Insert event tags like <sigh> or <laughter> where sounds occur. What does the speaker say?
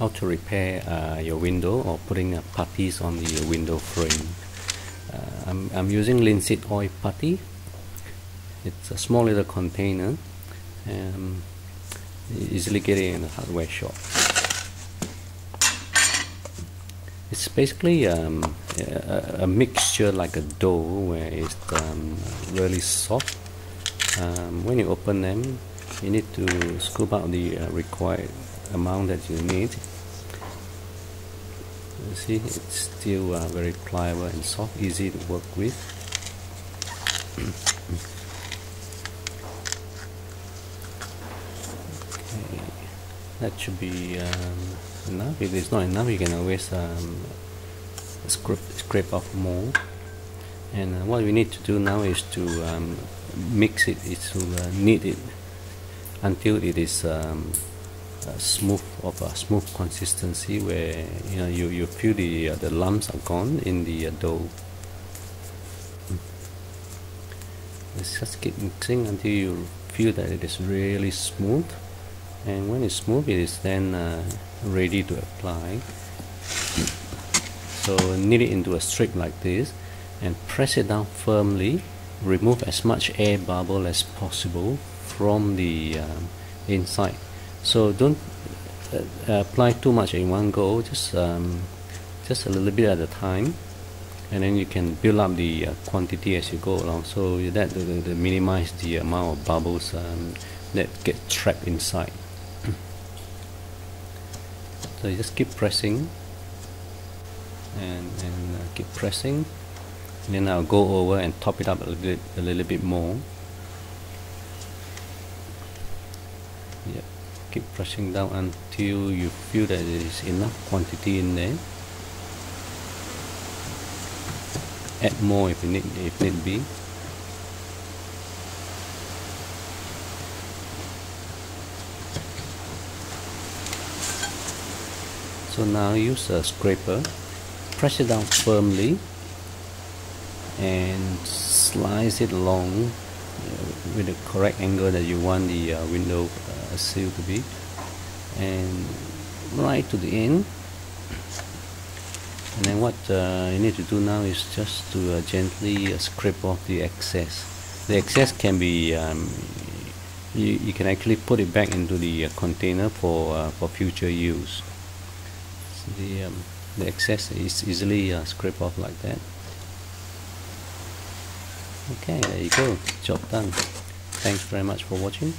how to repair uh, your window or putting uh, putties on the window frame. Uh, I'm, I'm using linseed oil putty. It's a small little container. Um, easily get it in a hardware shop. It's basically um, a, a, mixture like a dough where it's um, really soft. Um, when you open them, you need to scoop out the uh, required amount that you need you see it's still uh, very pliable and soft easy to work with. Okay that should be um, enough. If it's not enough you can always um, scrape, scrape off more. And uh, what we need to do now is to um, mix it is to uh, knead it until it is um, smooth of a smooth consistency where you know you, you feel the uh, the lumps are gone in the uh, dough. Let's just keep mixing until you feel that it is really smooth. And when it's smooth it is then uh, ready to apply. So knead it into a strip like this and press it down firmly. Remove as much air bubble as possible from the um, inside so don't uh, apply too much in one go just um, just a little bit at a time. And then you can build up the uh, quantity as you go along. So that to, to minimize the amount of bubbles um, that get trapped inside. <clears throat> So you just keep pressing. And, and uh, keep pressing. And then I'll go over and top it up a little bit, a little bit more. Yep keep pressing down until you feel that there is enough quantity in there. Add more if need if need be. So now use a scraper press it down firmly and slice it along with the correct angle that you want the uh, window uh, seal to be. And right to the end. And then what uh, you need to do now is just to uh, gently uh, scrape off the excess. The excess can be um, you, you can actually put it back into the uh, container for for future use. So the um, the excess is easily scraped off like that okay there you go. Job done. Thanks very much for watching